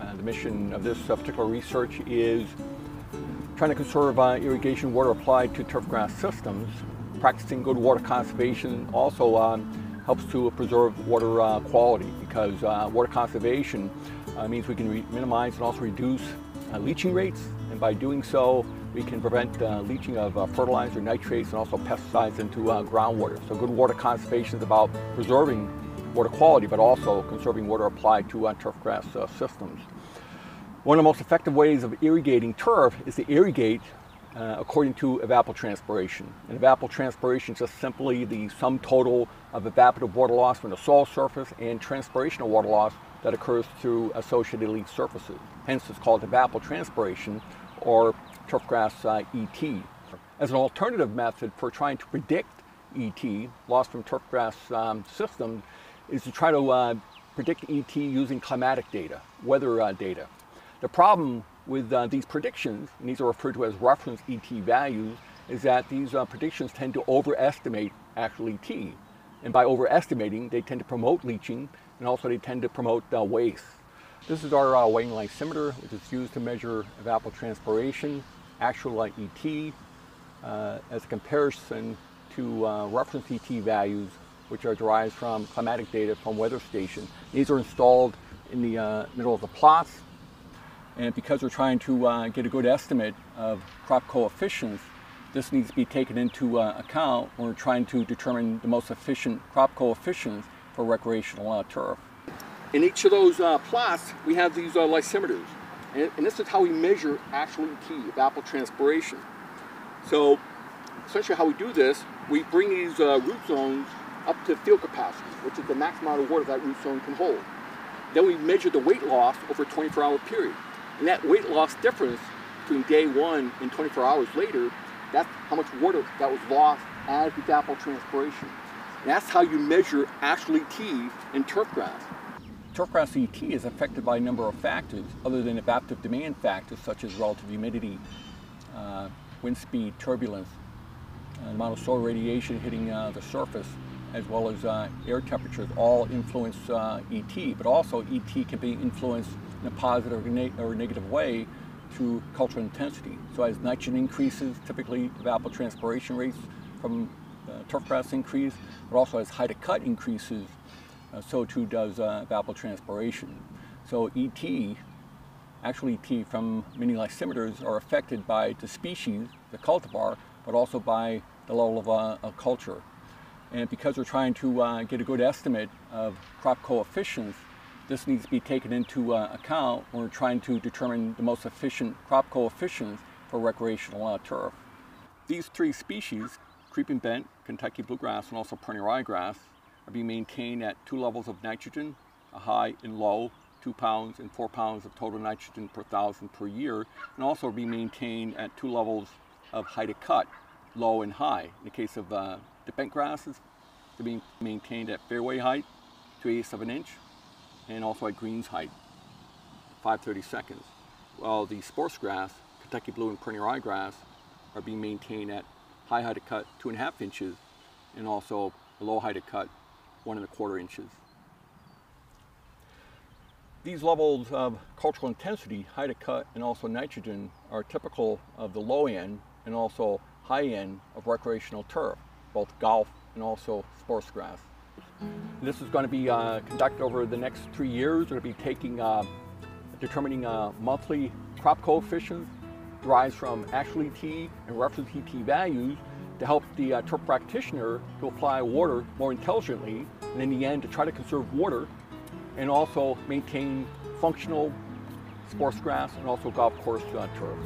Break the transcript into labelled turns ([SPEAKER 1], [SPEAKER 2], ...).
[SPEAKER 1] Uh, the mission of this uh, particular research is trying to conserve uh, irrigation water applied to turfgrass systems. Practicing good water conservation also um, helps to preserve water uh, quality because uh, water conservation uh, means we can minimize and also reduce leaching rates and by doing so we can prevent uh, leaching of uh, fertilizer, nitrates, and also pesticides into uh, groundwater. So good water conservation is about preserving water quality, but also conserving water applied to uh, turfgrass uh, systems. One of the most effective ways of irrigating turf is to irrigate uh, according to evapotranspiration. And evapotranspiration is just simply the sum total of evaporative water loss from the soil surface and transpirational water loss that occurs through associated leaf surfaces. Hence it's called evapotranspiration or turfgrass uh, ET. As an alternative method for trying to predict ET, loss from turfgrass um, systems, is to try to uh, predict ET using climatic data, weather uh, data. The problem with uh, these predictions, and these are referred to as reference ET values, is that these uh, predictions tend to overestimate actual ET. And by overestimating, they tend to promote leaching, and also they tend to promote uh, waste. This is our uh, weighing lysimeter, which is used to measure evapotranspiration actual ET uh, as a comparison to reference ET values which are derived from climatic data from weather station. These are installed in the uh, middle of the plots and because we're trying to uh, get a good estimate of crop coefficients this needs to be taken into uh, account when we're trying to determine the most efficient crop coefficients for recreational uh, turf. In each of those plots we have these lysimeters and, and this is how we measure actual ET, evapotranspiration. So essentially how we do this, we bring these uh, root zones up to field capacity, which is the max amount of water that root zone can hold. Then we measure the weight loss over a 24 hour period. And that weight loss difference between day one and 24 hours later, that's how much water that was lost as the evapotranspiration. And that's how you measure actual ET in turfgrass. Turfgrass ET is affected by a number of factors other than evaporative demand factors such as relative humidity, uh, wind speed, turbulence, amount of solar radiation hitting uh, the surface, as well as uh, air temperatures all influence uh, ET, but also ET can be influenced in a positive or, ne or negative way through cultural intensity. So as nitrogen increases, typically evapotranspiration rates from uh, turfgrass increase, but also as height of cut increases, uh, so too does uh, evapotranspiration. So ET, actually ET from many lysimeters are affected by the species, the cultivar, but also by the level of uh, culture. And because we're trying to uh, get a good estimate of crop coefficients, this needs to be taken into uh, account when we're trying to determine the most efficient crop coefficients for recreational uh, turf. These three species, creeping bent, Kentucky bluegrass, and also perennial ryegrass, are being maintained at two levels of nitrogen, a high and low, two pounds and four pounds of total nitrogen per thousand per year, and also being maintained at two levels of height of cut, low and high. In the case of uh, bent grasses, they're being maintained at fairway height, 2 eighths of an inch, and also at greens height, 530 seconds. While the sports grass, Kentucky blue and perennial ryegrass, are being maintained at high height of cut, two and a half inches, and also low height of cut, one and a quarter inches. These levels of cultural intensity, height of cut, and also nitrogen are typical of the low end and also high end of recreational turf, both golf and also sports grass. This is going to be uh, conducted over the next three years. We're going to be taking, uh, determining uh, monthly crop coefficients derives from actual ET and reference ET values to help the uh, turf practitioner to apply water more intelligently and in the end to try to conserve water and also maintain functional sports grass and also golf course uh, turf.